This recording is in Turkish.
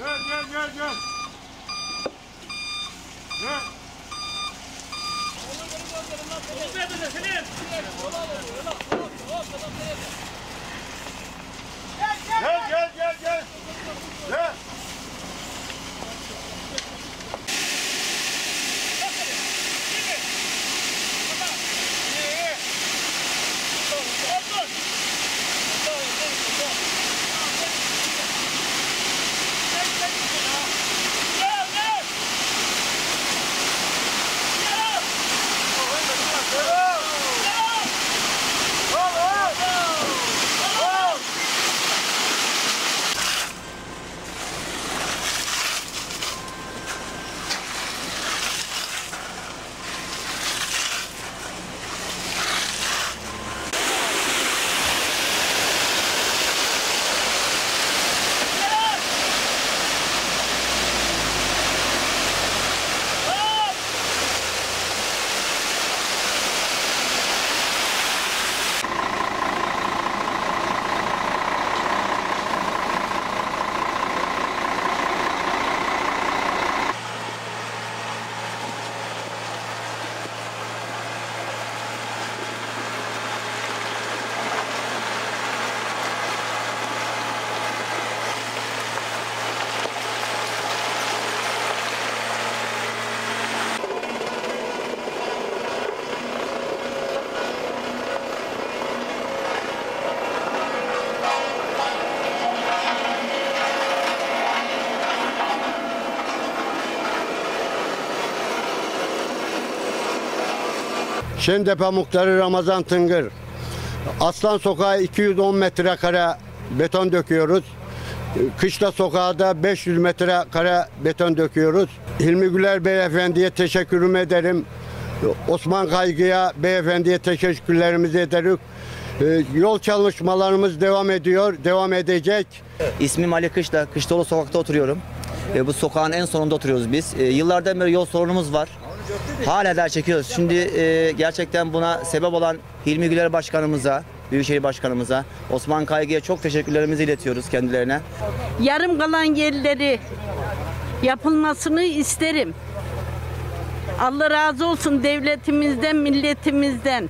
Gel gel gel gel. Gel. Gel gel gel gel. Gel. Şentepe Muhtarı Ramazan Tıngır. Aslan Sokağı 210 metrekare beton döküyoruz. Kışla Sokağı da 500 metrekare beton döküyoruz. Hilmi Güler Beyefendi'ye teşekkürümü ederim. Osman Kaygı'ya beyefendiye teşekkürlerimizi ederiz. Ee, Yol çalışmalarımız devam ediyor, devam edecek. İsmim Ali Kışla. Kışlaoğlu sokakta oturuyorum. E, bu sokağın en sonunda oturuyoruz biz. E, yıllardan beri yol sorunumuz var. Hala der çekiyoruz. Şimdi e, gerçekten buna sebep olan Hilmi Güler Başkanımıza, Büyükşehir Başkanımıza, Osman Kaygı'ya çok teşekkürlerimizi iletiyoruz kendilerine. yarım kalan yerleri yapılmasını isterim. Allah razı olsun devletimizden, milletimizden.